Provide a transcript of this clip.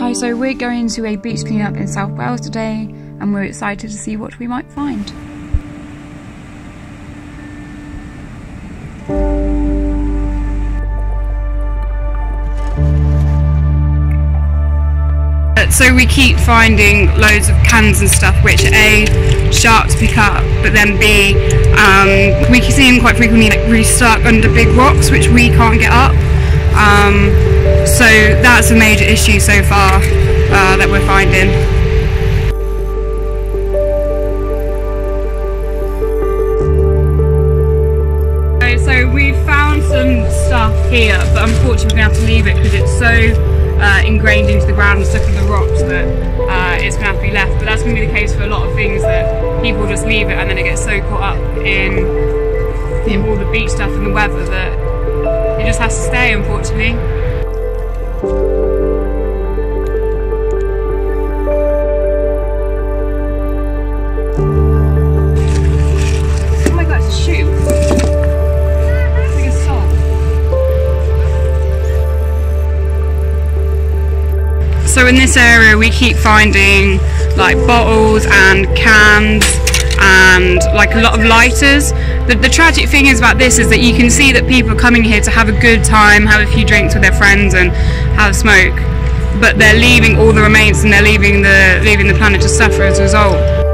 Hi, so we're going to a beach cleanup in South Wales today and we're excited to see what we might find. So we keep finding loads of cans and stuff which A, sharks pick up, but then B, um, we see them quite frequently like really stuck under big rocks which we can't get up. Um, so that's a major issue so far uh, that we're finding. Okay, So we found some stuff here, but unfortunately we're going to have to leave it because it's so uh, ingrained into the ground and stuck in the rocks that uh, it's going to have to be left. But that's going to be the case for a lot of things that people just leave it and then it gets so caught up in, in all the beach stuff and the weather that it just has to stay, unfortunately. So in this area we keep finding like bottles and cans and like a lot of lighters. The, the tragic thing is about this is that you can see that people are coming here to have a good time, have a few drinks with their friends and have a smoke. But they're leaving all the remains and they're leaving the leaving the planet to suffer as a result.